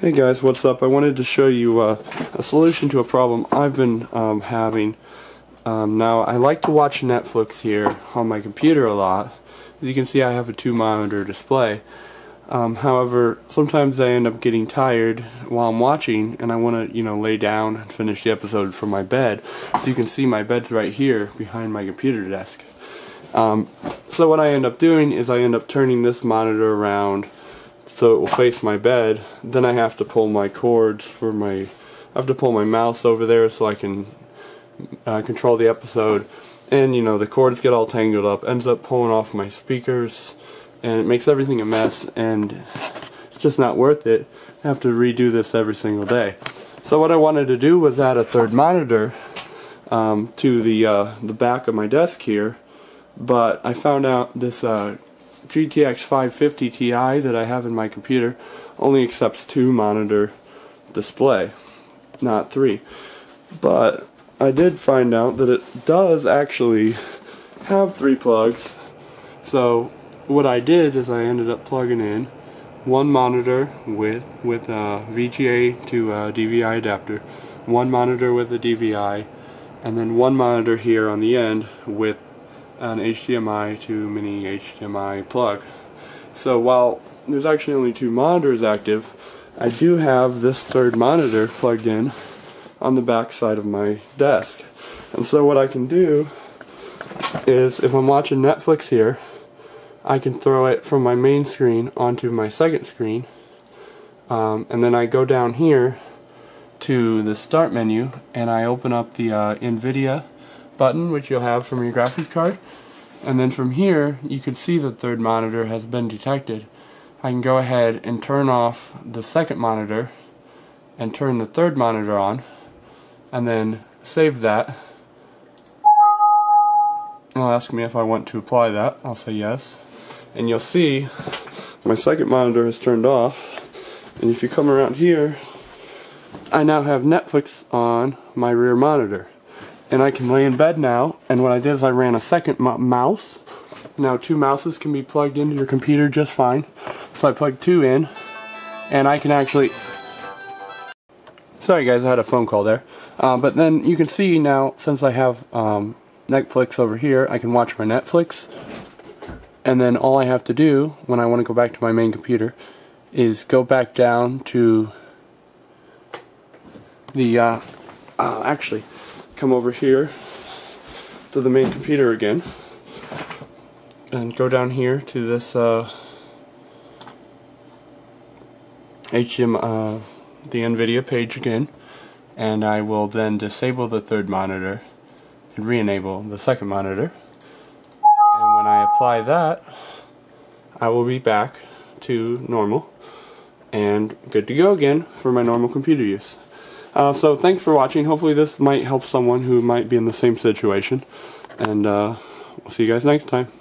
Hey guys, what's up? I wanted to show you uh, a solution to a problem I've been um, having. Um, now, I like to watch Netflix here on my computer a lot. As you can see, I have a two monitor display. Um, however, sometimes I end up getting tired while I'm watching and I want to, you know, lay down and finish the episode from my bed. So you can see my bed's right here behind my computer desk. Um, so what I end up doing is I end up turning this monitor around so it will face my bed. Then I have to pull my cords for my, I have to pull my mouse over there so I can uh, control the episode. And you know, the cords get all tangled up, ends up pulling off my speakers, and it makes everything a mess, and it's just not worth it. I have to redo this every single day. So what I wanted to do was add a third monitor um, to the uh, the back of my desk here, but I found out this uh, GTX 550 Ti that I have in my computer only accepts two monitor display, not three. But I did find out that it does actually have three plugs. So what I did is I ended up plugging in one monitor with with a VGA to a DVI adapter, one monitor with a DVI, and then one monitor here on the end with an HDMI to mini HDMI plug. So while there's actually only two monitors active, I do have this third monitor plugged in on the back side of my desk. And so what I can do is if I'm watching Netflix here, I can throw it from my main screen onto my second screen um, and then I go down here to the start menu and I open up the uh, NVIDIA button which you'll have from your graphics card. And then from here you can see the third monitor has been detected. I can go ahead and turn off the second monitor and turn the third monitor on and then save that. It'll ask me if I want to apply that. I'll say yes. And you'll see my second monitor is turned off. And if you come around here I now have Netflix on my rear monitor and I can lay in bed now. And what I did is I ran a second mouse. Now two mouses can be plugged into your computer just fine. So I plugged two in and I can actually sorry guys I had a phone call there. Uh, but then you can see now since I have um, Netflix over here I can watch my Netflix. And then all I have to do when I want to go back to my main computer is go back down to the uh, uh, actually come over here to the main computer again and go down here to this uh, HM uh, the NVIDIA page again and I will then disable the third monitor and re-enable the second monitor and when I apply that I will be back to normal and good to go again for my normal computer use. Uh, so thanks for watching. Hopefully this might help someone who might be in the same situation. And uh, we'll see you guys next time.